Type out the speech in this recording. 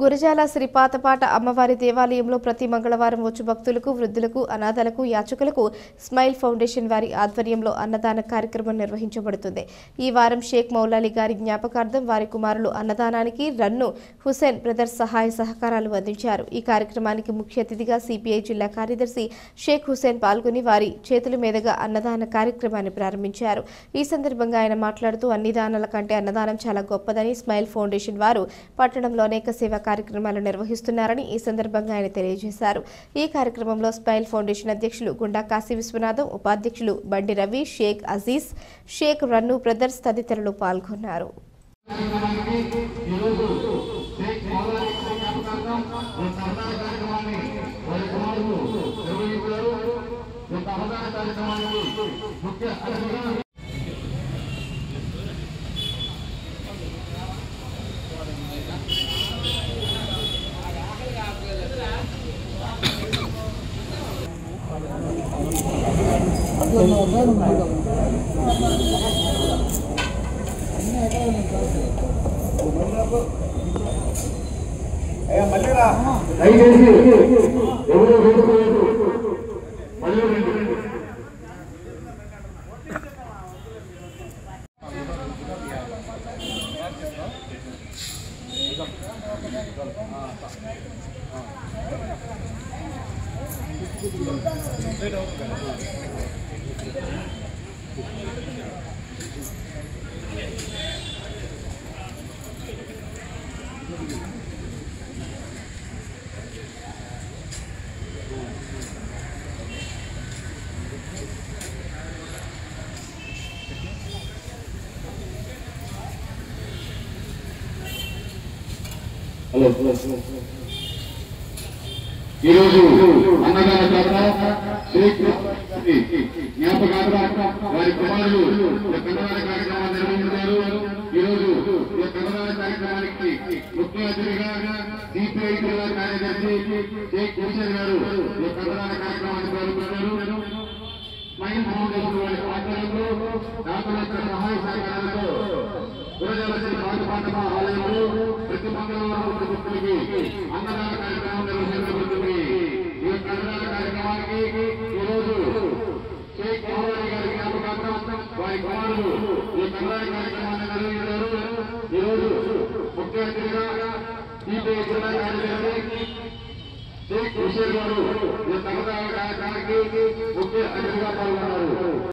గురజాల శ్రీ పాతపాట అమ్మవారి దేవాలయంలో ప్రతి మంగళవారం వచ్చు భక్తులకు వృద్ధులకు అనాథలకు యాచకులకు స్మైల్ ఫౌండేషన్ వారి ఆధ్వర్యంలో అన్నదాన కార్యక్రమం నిర్వహించబడుతుంది. ఈ వారం షేక్ మౌలాలి గారి జ్ఞాపకార్థం వారి కుమారులు అన్నదానానికి రన్ను హుసేన్ బ్రదర్స్ సహాయ సహకారాలు అందించారు. ఈ కార్యక్రమానికి ముఖ్య అతిథిగా సిపిఐ జిల్లా కార్యదర్శి షేక్ హుసేన్ పాల్గొని వారి చేతుల మీదుగా అన్నదాన కార్యక్రమాన్ని ప్రారంభించారు. ఈ సందర్భంగా ఆయన మాట్లాడుతూ అన్ని దానాల కంటే అన్నదానం చాలా గొప్పదని స్మైల్ ఫౌండేషన్ వారు పట్టణంలో అనేక సేవా కార్యక్రమాలు నిర్వహిస్తున్నారని ఈ సందర్భంగా ఆయన తెలియజేశారు. ఈ కార్యక్రమంలో స్మైల్ ఫౌండేషన్ అధ్యక్షులు గుండా కాశీ విశ్వనాథం ఉపాధ్యక్షులు బండి రవి షేక్ అజీజ్ షేక్ రన్ను బ్రదర్స్ తదితరులు పాల్గొన్నారు. దయచేసి ఎవరు వేడుకోలేదు మళ్ళీ 네, 네, 네. 이러고 만나자 అతిథిగా సిపిఐ జిల్లా కార్యదర్శి షేక్ గారు ఈ కన్నదాన కార్యక్రమాన్ని పాల్గొన్నారు స్మైల్ ఫౌండేషన్ ఆధ్వర్యంలో దాతల యొక్క సహాయ సహకారాలతో గురజాల శ్రీ ఆలయంలో ప్రతి మంగళవారం భక్తులకి అన్నదాన కార్యక్రమం నిర్వహించబడుతుంది ఈ యొక్క అన్నదాన కార్యక్రమానికి ఈరోజు షేక్ మహమ్మద్ గారి జ్ఞాపకార్థం వారి కుమారులు ఈ కన్నదాన కార్యక్రమాన్ని నిర్వహించారు ఈరోజు ಮುಖ್ಯಮಂತ್ರಿಗಳ ಈ ಯೋಜನಾ ಕಾರ್ಯದಲ್ಲಿ ವಿಷಯಗಳು ತಮ್ಮ ಕಾರ್ಯಕ್ರಮಕ್ಕೆ ಮುಖ್ಯ ಅತಿಥಿಗಳ ಪಾಲ್ಗೊಂಡರು